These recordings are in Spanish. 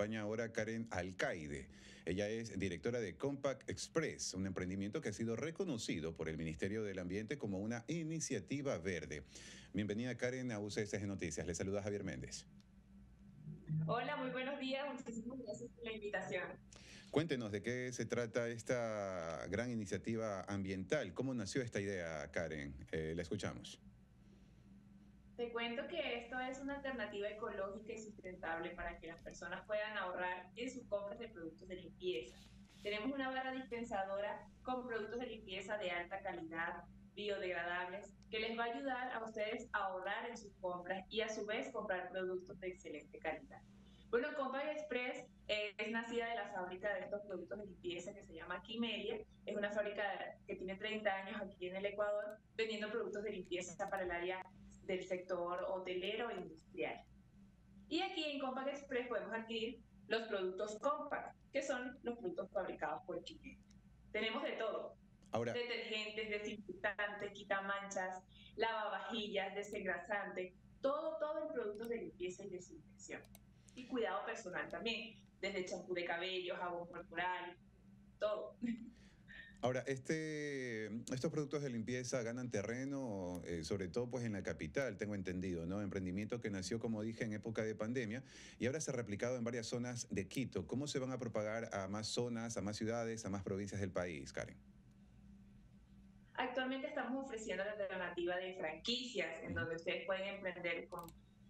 acompaña ahora Karen Alcaide. Ella es directora de Compact Express, un emprendimiento que ha sido reconocido por el Ministerio del Ambiente como una iniciativa verde. Bienvenida Karen a UCS Noticias. Le saluda Javier Méndez. Hola, muy buenos días. Muchísimas gracias por la invitación. Cuéntenos de qué se trata esta gran iniciativa ambiental. ¿Cómo nació esta idea, Karen? Eh, la escuchamos. Te cuento que esto es una alternativa ecológica y sustentable para que las personas puedan ahorrar en sus compras de productos de limpieza. Tenemos una barra dispensadora con productos de limpieza de alta calidad, biodegradables, que les va a ayudar a ustedes a ahorrar en sus compras y a su vez comprar productos de excelente calidad. Bueno, Compact Express es nacida de la fábrica de estos productos de limpieza que se llama Quimelia. Es una fábrica que tiene 30 años aquí en el Ecuador vendiendo productos de limpieza para el área del sector hotelero e industrial. Y aquí en Compact Express podemos adquirir los productos Compact, que son los productos fabricados por Chile. Tenemos de todo. Ahora, Detergentes, desinfectantes, quitamanchas, lavavajillas, desengrasante, todo, todo en productos de limpieza y desinfección. Y cuidado personal también, desde champú de cabello, jabón corporal, todo. Ahora, este, estos productos de limpieza ganan terreno, eh, sobre todo pues en la capital, tengo entendido, ¿no? Emprendimiento que nació, como dije, en época de pandemia y ahora se ha replicado en varias zonas de Quito. ¿Cómo se van a propagar a más zonas, a más ciudades, a más provincias del país, Karen? Actualmente estamos ofreciendo la alternativa de franquicias, en donde ustedes pueden emprender con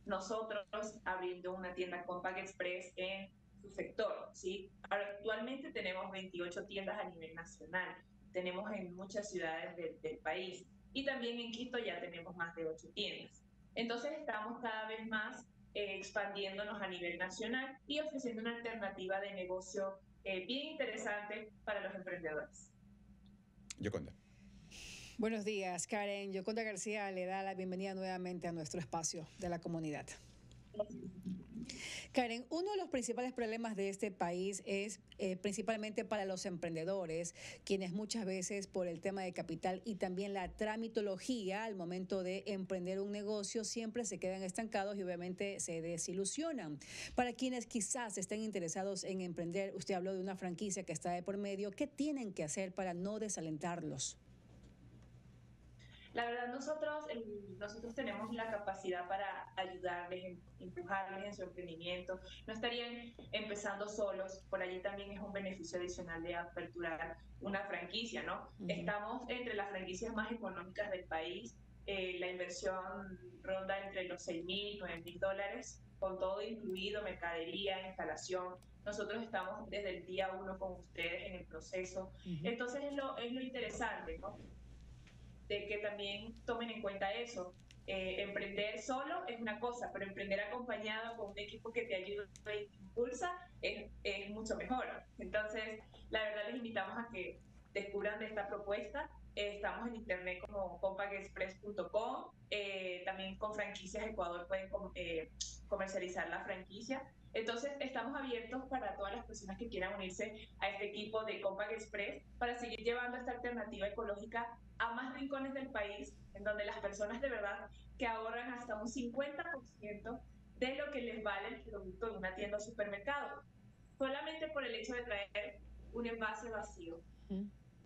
nosotros abriendo una tienda Compact Express en su sector. ¿sí? Actualmente tenemos 28 tiendas a nivel nacional, tenemos en muchas ciudades del país y también en Quito ya tenemos más de 8 tiendas. Entonces estamos cada vez más eh, expandiéndonos a nivel nacional y ofreciendo una alternativa de negocio eh, bien interesante para los emprendedores. Yoconda. Buenos días, Karen. Yoconda García le da la bienvenida nuevamente a nuestro espacio de la comunidad. Karen, uno de los principales problemas de este país es eh, principalmente para los emprendedores, quienes muchas veces por el tema de capital y también la tramitología al momento de emprender un negocio siempre se quedan estancados y obviamente se desilusionan. Para quienes quizás estén interesados en emprender, usted habló de una franquicia que está de por medio, ¿qué tienen que hacer para no desalentarlos? La verdad, nosotros, nosotros tenemos la capacidad para ayudarles, empujarles en su emprendimiento. No estarían empezando solos, por allí también es un beneficio adicional de aperturar una franquicia, ¿no? Estamos entre las franquicias más económicas del país. Eh, la inversión ronda entre los 6 mil, 9 mil dólares, con todo incluido, mercadería, instalación. Nosotros estamos desde el día uno con ustedes en el proceso. Entonces es lo, es lo interesante, ¿no? De que también tomen en cuenta eso. Eh, emprender solo es una cosa, pero emprender acompañado con un equipo que te ayuda y te impulsa es, es mucho mejor. Entonces, la verdad les invitamos a que descubran de esta propuesta. Eh, estamos en internet como compagexpress.com. Eh, también con franquicias Ecuador pueden comercializar la franquicia. Entonces, estamos abiertos para todas las personas que quieran unirse a este equipo de Compact Express para seguir llevando esta alternativa ecológica a más rincones del país, en donde las personas de verdad que ahorran hasta un 50% de lo que les vale el producto de una tienda o supermercado, solamente por el hecho de traer un envase vacío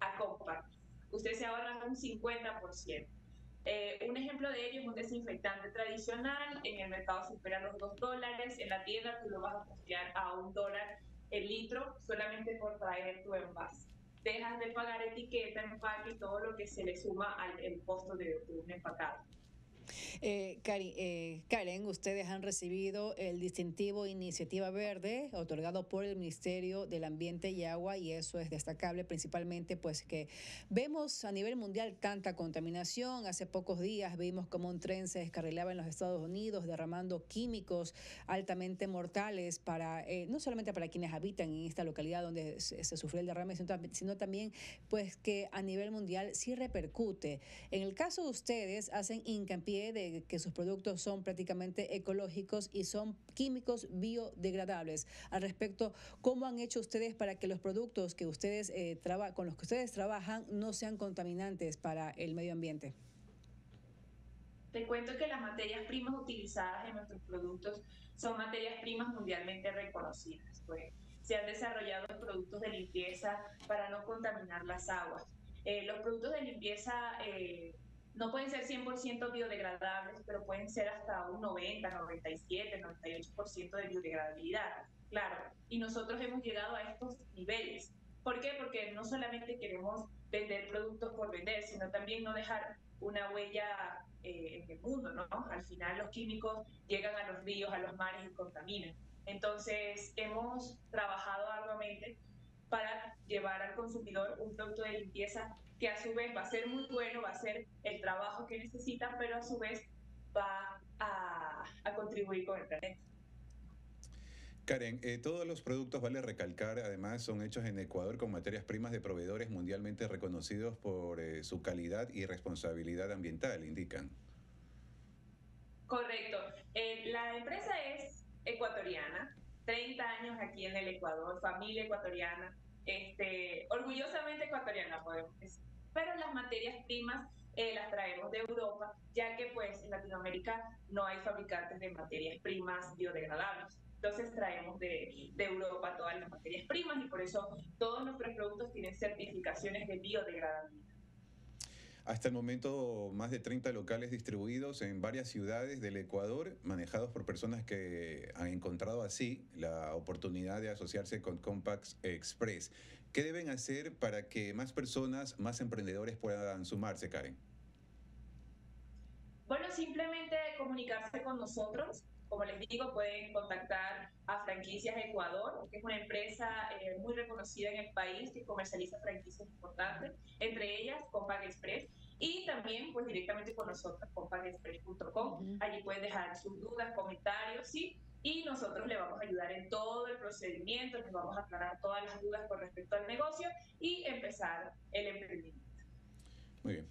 a Compact. Usted se ahorra un 50%. Eh, un ejemplo de ello es un desinfectante tradicional, en el mercado supera los 2 dólares, en la tienda tú lo vas a costear a un dólar el litro solamente por traer tu envase. Dejas de pagar etiqueta, empaque y todo lo que se le suma al costo de, de un empacado. Eh, eh, Karen, ustedes han recibido el distintivo Iniciativa Verde otorgado por el Ministerio del Ambiente y Agua y eso es destacable principalmente pues que vemos a nivel mundial tanta contaminación. Hace pocos días vimos como un tren se descarrilaba en los Estados Unidos derramando químicos altamente mortales para eh, no solamente para quienes habitan en esta localidad donde se, sufrió el derrame, sino también pues que a nivel mundial sí repercute. En el caso de ustedes hacen hincapié de que sus productos son prácticamente ecológicos y son químicos biodegradables. Al respecto, ¿cómo han hecho ustedes para que los productos que ustedes eh, con los que ustedes trabajan no sean contaminantes para el medio ambiente? Te cuento que las materias primas utilizadas en nuestros productos son materias primas mundialmente reconocidas. pues se han desarrollado productos de limpieza para no contaminar las aguas. Eh, los productos de limpieza eh, no pueden ser 100% biodegradables, pero pueden ser hasta un 90, 97, 98% de biodegradabilidad. Claro, y nosotros hemos llegado a estos niveles. ¿Por qué? Porque no solamente queremos vender productos por vender, sino también no dejar una huella eh, en el mundo, ¿no? Al final los químicos llegan a los ríos, a los mares y contaminan. Entonces, hemos trabajado arduamente para llevar al consumidor un producto de limpieza que a su vez va a ser muy bueno, va a ser el trabajo que necesita, pero a su vez va a, a contribuir con el planeta. Karen, eh, todos los productos, vale recalcar, además son hechos en Ecuador con materias primas de proveedores mundialmente reconocidos por eh, su calidad y responsabilidad ambiental, indican. Correcto. Eh, la empresa es ecuatoriana, 30 años aquí en el Ecuador, familia ecuatoriana, este, orgullosamente ecuatoriana podemos decir. Pero las materias primas las traemos de Europa, ya que pues en Latinoamérica no hay fabricantes de materias primas biodegradables. Entonces traemos de, de, Europa todas las materias primas y por eso todos nuestros productos tienen certificaciones de biodegradabilidad. Hasta el momento, más de 30 locales distribuidos en varias ciudades del Ecuador, manejados por personas que han encontrado así la oportunidad de asociarse con Compax Express. ¿Qué deben hacer para que más personas, más emprendedores puedan sumarse, Karen? Bueno, simplemente comunicarse con nosotros como les digo, pueden contactar a Franquicias Ecuador, que es una empresa eh, muy reconocida en el país que comercializa franquicias importantes, entre ellas Compact Express, y también pues directamente con nosotros, compactexpress.com. Allí pueden dejar sus dudas, comentarios, sí, y nosotros le vamos a ayudar en todo el procedimiento, les vamos a aclarar todas las dudas con respecto al negocio y empezar el emprendimiento. Muy bien,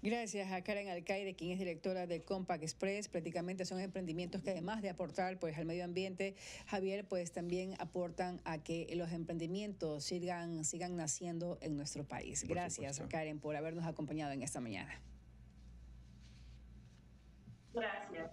Gracias a Karen Alcaide, quien es directora de Compact Express. Prácticamente son emprendimientos que además de aportar pues al medio ambiente, Javier, pues también aportan a que los emprendimientos sigan, sigan naciendo en nuestro país. Gracias, Karen, por habernos acompañado en esta mañana. Gracias.